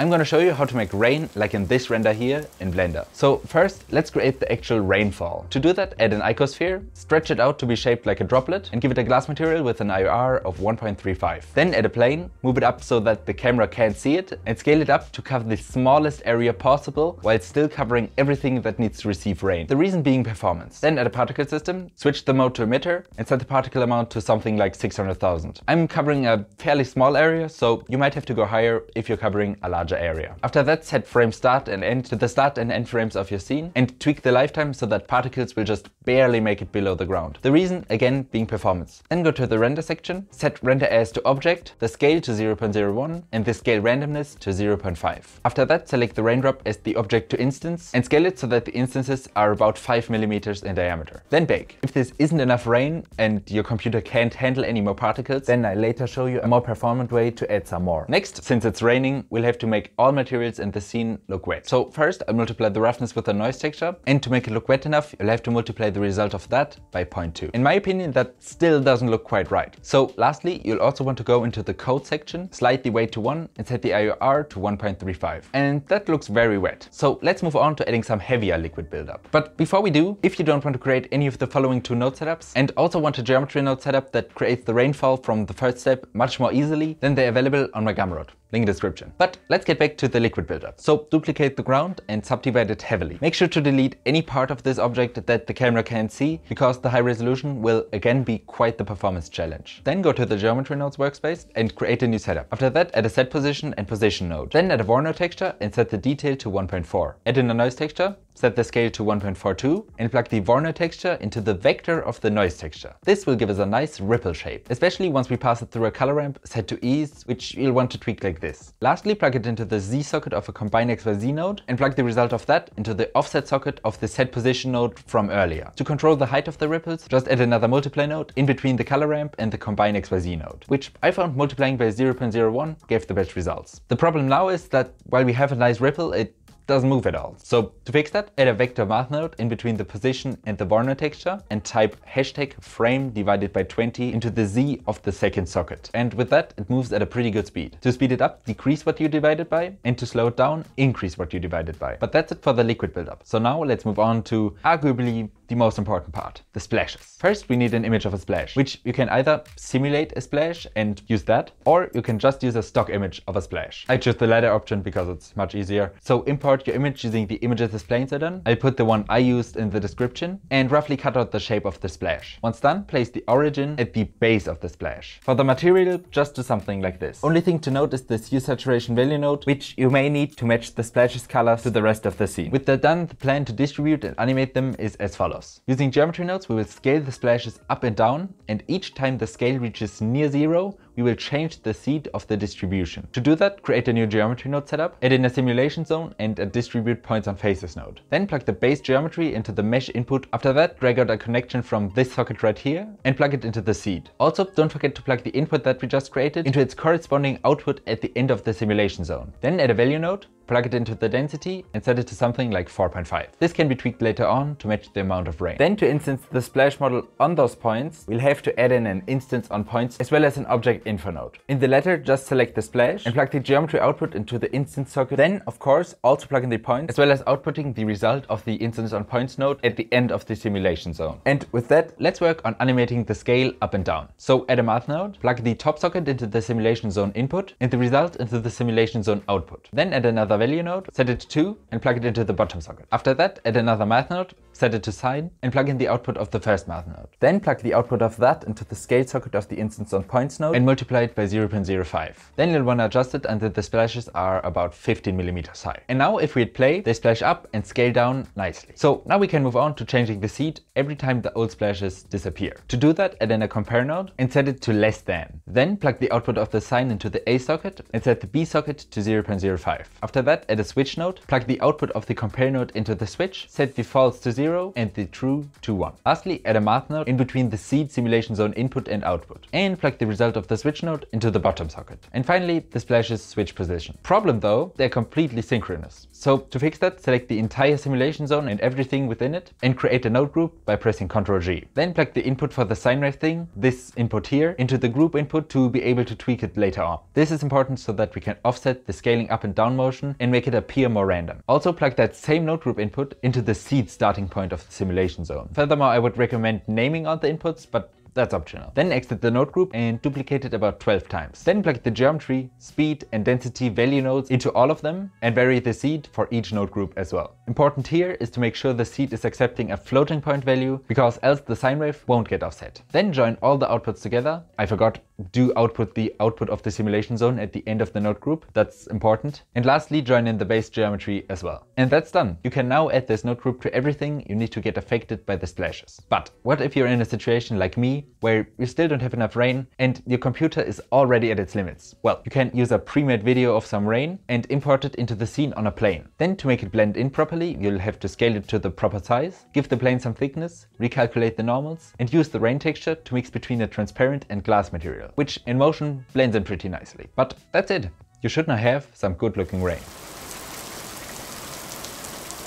I'm gonna show you how to make rain like in this render here in Blender. So first, let's create the actual rainfall. To do that, add an icosphere, stretch it out to be shaped like a droplet, and give it a glass material with an IOR of 1.35. Then add a plane, move it up so that the camera can't see it, and scale it up to cover the smallest area possible while still covering everything that needs to receive rain. The reason being performance. Then add a particle system, switch the mode to emitter, and set the particle amount to something like 600,000. I'm covering a fairly small area, so you might have to go higher if you're covering a larger area. After that, set frame start and end to the start and end frames of your scene and tweak the lifetime so that particles will just barely make it below the ground. The reason, again, being performance. Then go to the render section, set render as to object, the scale to 0.01 and the scale randomness to 0.5. After that, select the raindrop as the object to instance and scale it so that the instances are about 5 millimeters in diameter. Then bake. If this isn't enough rain and your computer can't handle any more particles, then I later show you a more performant way to add some more. Next, since it's raining, we'll have to make all materials in the scene look wet. So first, I multiply the roughness with the noise texture, and to make it look wet enough, you'll have to multiply the result of that by 0.2. In my opinion, that still doesn't look quite right. So lastly, you'll also want to go into the coat section, slide the weight to 1, and set the IOR to 1.35. And that looks very wet. So let's move on to adding some heavier liquid buildup. But before we do, if you don't want to create any of the following two node setups, and also want a geometry node setup that creates the rainfall from the first step much more easily, then they're available on my Gumroad. Link in description. But let's get back to the liquid buildup. So duplicate the ground and subdivide it heavily. Make sure to delete any part of this object that the camera can't see because the high resolution will again be quite the performance challenge. Then go to the geometry nodes workspace and create a new setup. After that add a set position and position node. Then add a Voronoi texture and set the detail to 1.4. Add in a noise texture set the scale to 1.42 and plug the Voronoi texture into the vector of the noise texture. This will give us a nice ripple shape, especially once we pass it through a color ramp set to ease, which you'll want to tweak like this. Lastly, plug it into the Z socket of a combine XYZ node and plug the result of that into the offset socket of the set position node from earlier. To control the height of the ripples, just add another multiply node in between the color ramp and the combine XYZ node, which I found multiplying by 0.01 gave the best results. The problem now is that while we have a nice ripple, it doesn't move at all. So to fix that, add a vector math node in between the position and the Voronoi texture and type hashtag frame divided by 20 into the Z of the second socket. And with that, it moves at a pretty good speed. To speed it up, decrease what you divided by, and to slow it down, increase what you divided by. But that's it for the liquid buildup. So now let's move on to arguably the most important part, the splashes. First, we need an image of a splash, which you can either simulate a splash and use that, or you can just use a stock image of a splash. I choose the latter option because it's much easier. So import your image using the images as planes add-on. I'll put the one I used in the description and roughly cut out the shape of the splash. Once done, place the origin at the base of the splash. For the material, just do something like this. Only thing to note is this hue saturation value node, which you may need to match the splash's colors to the rest of the scene. With that done, the plan to distribute and animate them is as follows. Using geometry nodes, we will scale the splashes up and down, and each time the scale reaches near zero, we will change the seed of the distribution. To do that, create a new geometry node setup, add in a simulation zone and a distribute points on faces node. Then plug the base geometry into the mesh input. After that, drag out a connection from this socket right here and plug it into the seed. Also, don't forget to plug the input that we just created into its corresponding output at the end of the simulation zone. Then add a value node, plug it into the density and set it to something like 4.5. This can be tweaked later on to match the amount of rain. Then to instance the splash model on those points, we'll have to add in an instance on points as well as an object info node. In the latter, just select the splash and plug the geometry output into the instance socket. Then, of course, also plug in the points as well as outputting the result of the instance on points node at the end of the simulation zone. And with that, let's work on animating the scale up and down. So add a math node, plug the top socket into the simulation zone input and the result into the simulation zone output. Then add another value node, set it to 2 and plug it into the bottom socket. After that, add another math node, set it to sine and plug in the output of the first math node. Then plug the output of that into the scale socket of the instance on points node and multiply it by 0.05. Then you'll want to adjust it until the splashes are about 15 millimeters high. And now if we hit play, they splash up and scale down nicely. So now we can move on to changing the seed every time the old splashes disappear. To do that, add in a compare node and set it to less than. Then plug the output of the sine into the A socket and set the B socket to 0.05. After that, add a switch node, plug the output of the compare node into the switch, set the false to 0 0 and the true to 1. Lastly, add a math node in between the seed simulation zone input and output and plug the result of the switch node into the bottom socket. And finally, the splashes switch position. Problem though, they're completely synchronous. So to fix that, select the entire simulation zone and everything within it and create a node group by pressing Ctrl G. Then plug the input for the sine wave thing, this input here, into the group input to be able to tweak it later on. This is important so that we can offset the scaling up and down motion and make it appear more random. Also plug that same node group input into the seed starting point of the simulation zone. Furthermore, I would recommend naming all the inputs, but that's optional. Then exit the node group and duplicate it about 12 times. Then plug the geometry, speed and density value nodes into all of them and vary the seed for each node group as well. Important here is to make sure the seed is accepting a floating point value because else the sine wave won't get offset. Then join all the outputs together. I forgot, do output the output of the simulation zone at the end of the node group. That's important. And lastly, join in the base geometry as well. And that's done. You can now add this node group to everything you need to get affected by the splashes. But what if you're in a situation like me where you still don't have enough rain and your computer is already at its limits. Well, you can use a pre-made video of some rain and import it into the scene on a plane. Then to make it blend in properly, you'll have to scale it to the proper size, give the plane some thickness, recalculate the normals, and use the rain texture to mix between a transparent and glass material, which in motion blends in pretty nicely. But that's it. You should now have some good looking rain.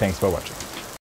Thanks for watching.